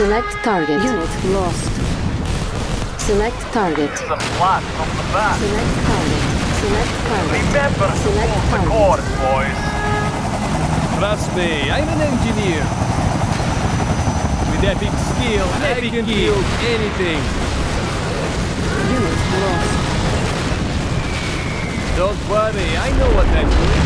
Select target. Unit lost. Select target. Some flat from the back. Select target. Select target. Remember to Select hold the target. course, boys. Trust me, I'm an engineer. With epic skill, and I can build anything. Unit lost. Don't worry, I know what I'm doing.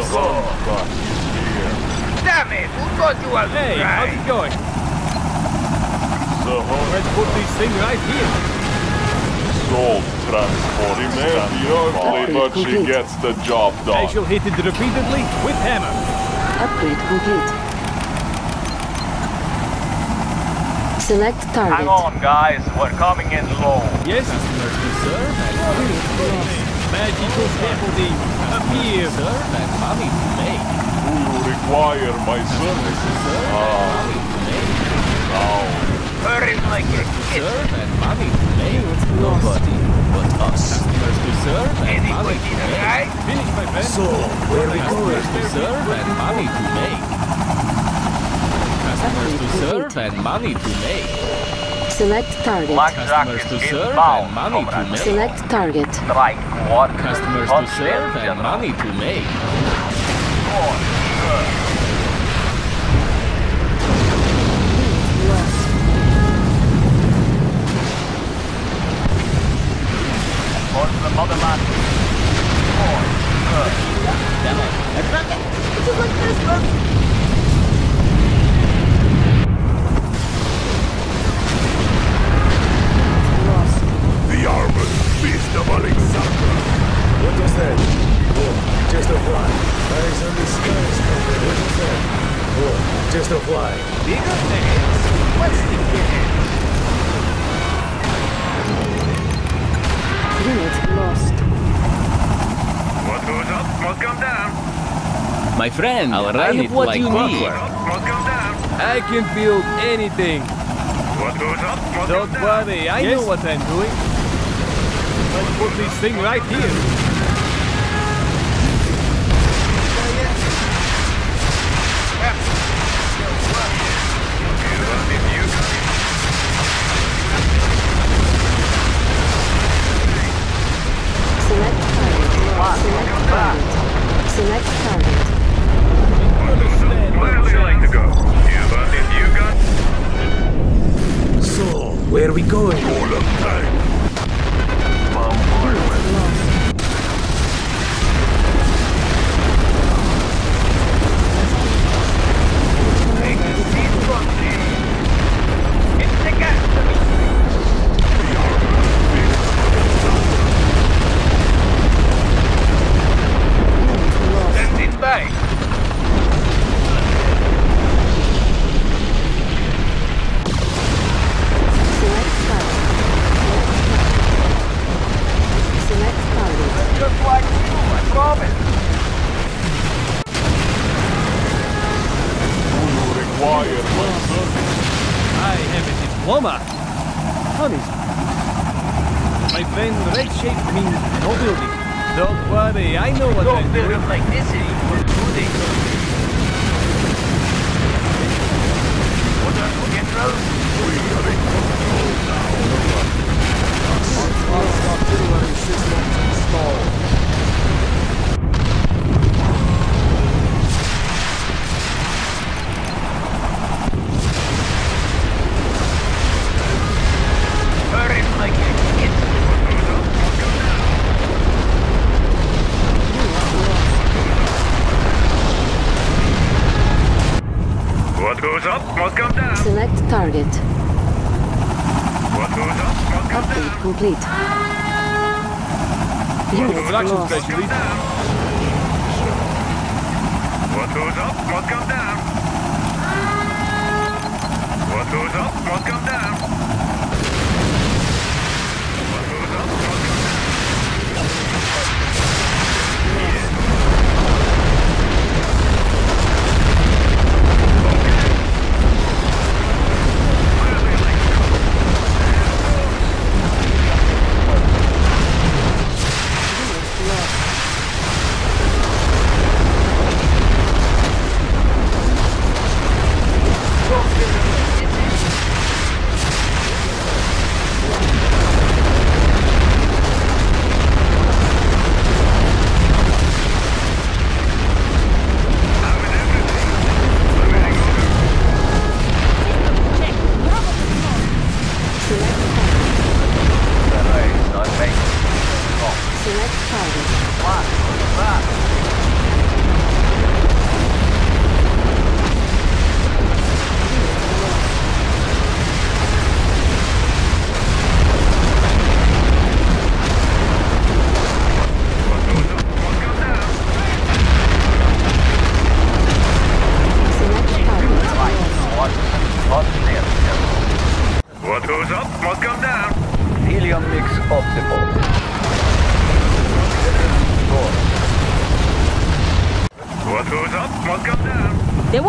Unit lost. Damn it! Who taught you how to Hey, how's drive? it going? Let's put this thing right here. Soul transport mediocre, but she Complete. gets the job done. I done. shall hit it repeatedly with hammer. Upgrade complete. Select target. Hang on, guys. We're coming in low. Yes, mercy, sir. Magical scaffolding. Appear. Sir, and money to make. Do you require my services? Sir, Ah, now. Hurry like a kid. and money to make. Nobody but us. Mercy, sir, and money need to make. Finish, my friend. So, where we going? Mercy, sir, and money to make. Customers to serve and money to make. Select target. Blackjack Customers to is serve inbound, and money to make. Select target. Strike one. Customers to serve and money to make. Lost. On the motherland. Lost. The armored beast of Alexandra. What was that? Oh, just a fly. Eyes on the skyscraper. What was that? Oh, just a fly. Bigger things. What's the game? Unit lost. What goes up must come down. My friend, I'll run I it what like you need. clockwork. Must come down. I can build anything. What goes up must Don't come down. worry, I know what I'm doing. Let's put this thing right here. A diploma. Honey. My friend, red shape means no building. Don't worry, I know what Don't I'm build doing. them like this in equal shooting. What are you general? Hurry must come Upgrade down. complete. Unit Production lost. What goes up must come down. What goes up must come down.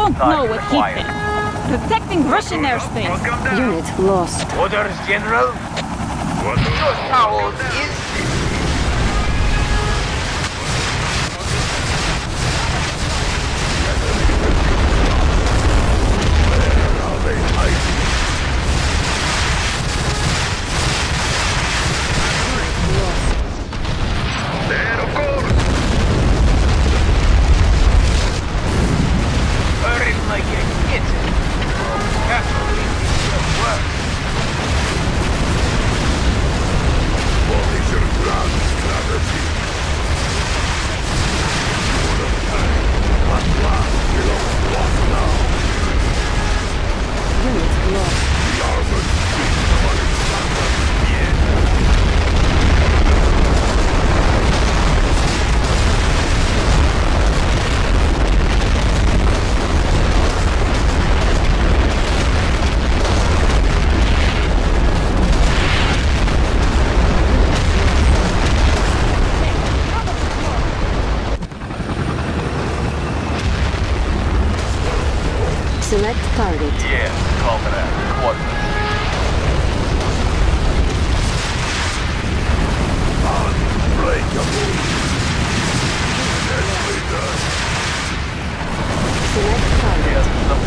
won't know what required. he thinks. Protecting Russian airspace. Unit lost. Orders, General. What? Your towels is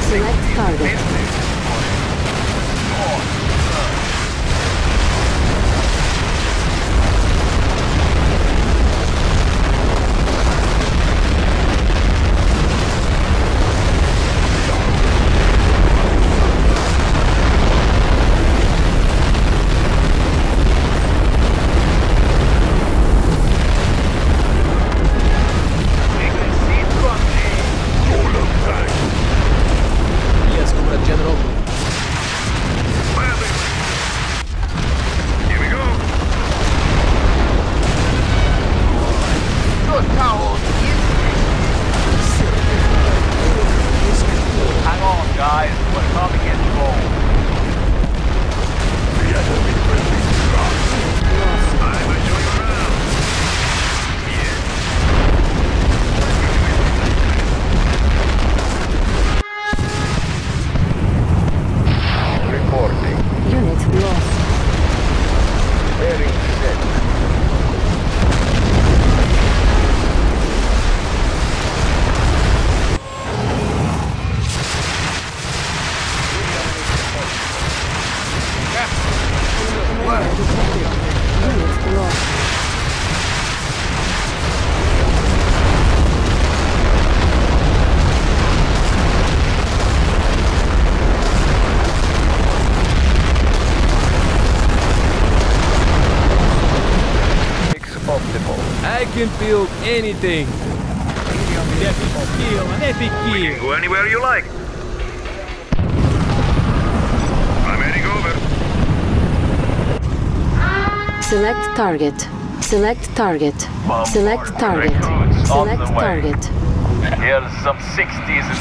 Select target. feel anything. Epic kill, an epic kill. We can go anywhere you like. I'm heading over. Select target. Select target. Bomb Select board. target. Recruits Select target. Here's some 60s and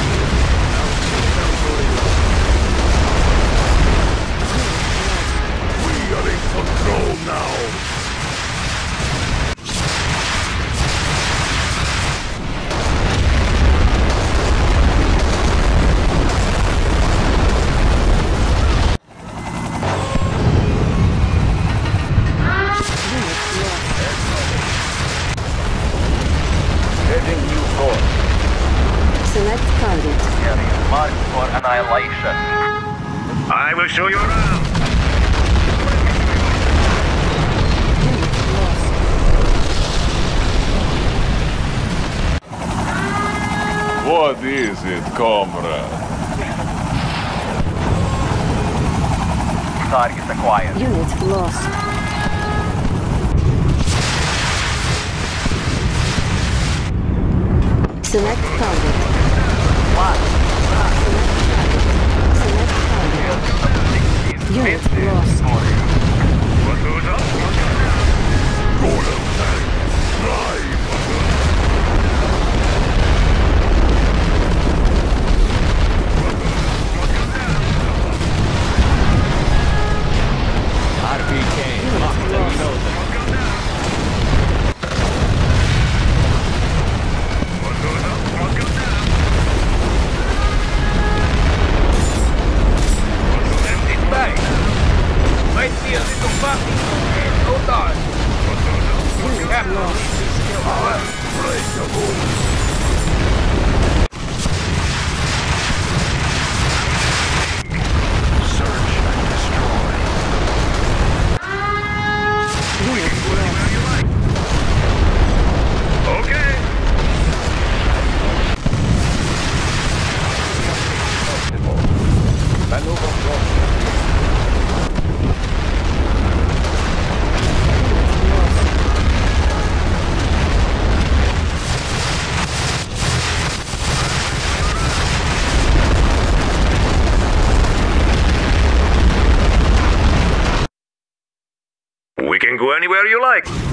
50s. What is it, comrade? Target acquired. Unit lost. Select target. What? Select target. Select target. Unit lost. Might be a little bumpy. Hold on. Captain, Okay. We can go anywhere you like.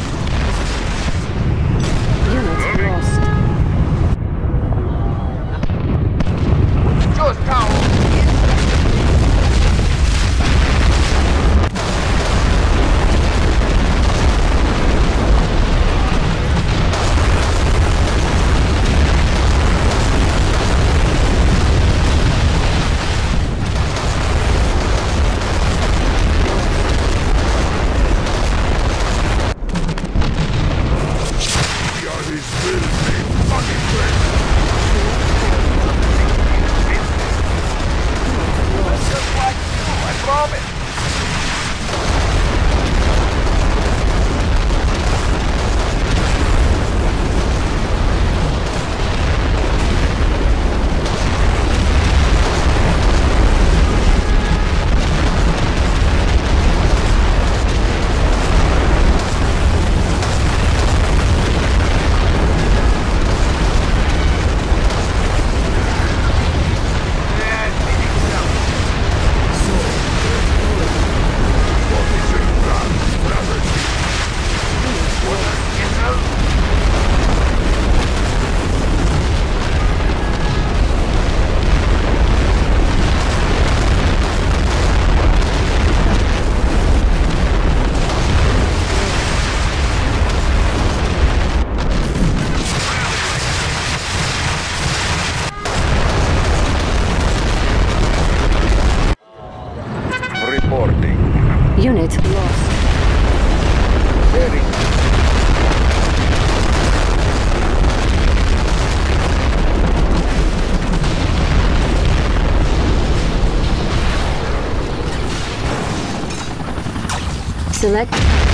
Select